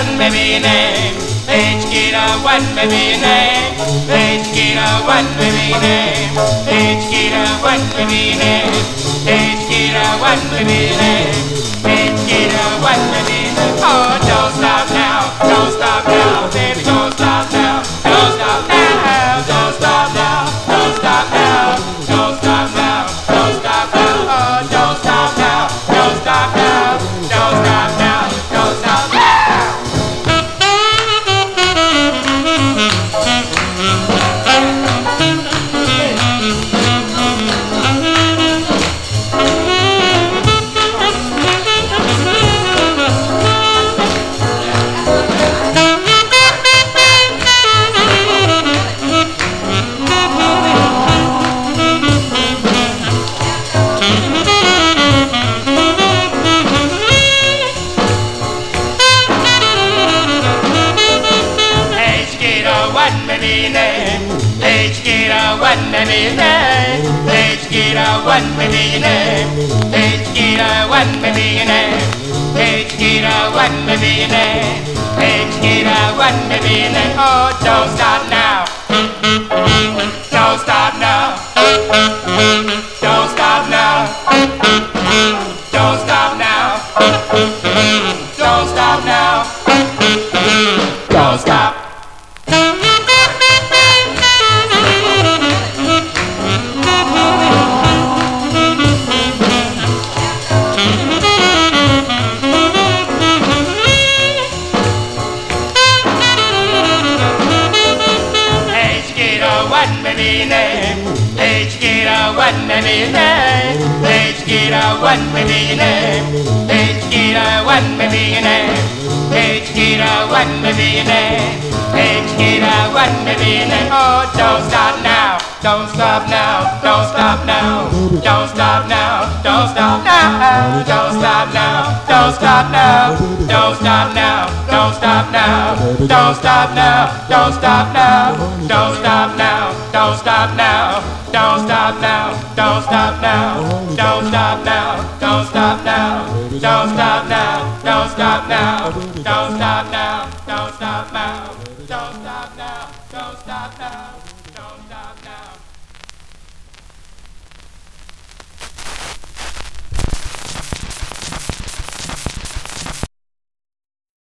one baby name. Each kid baby name. Each kid baby name. Each kid baby name. Each kid baby name. منينا ليش كيرا ون مينا ليش كيرا ون مينا ليش كيرا ون مينا ليش كيرا ون مينا ليش كيرا ون مينا oh don't stop now Chiquita one baby name. Chiquita one baby name. Chiquita one baby name. Chiquita one baby name. Oh, don't stop now. Don't stop now. Don't stop now. Don't stop now. Don't stop now. Don't stop now. Don't stop now. Don't stop now. Don't stop now. Don't stop now. Don't stop now. Don't stop now. Don't stop now. Don't stop now. Don't stop now. Don't stop now. Don't stop now. Don't stop now. Don't stop now. Don't stop now.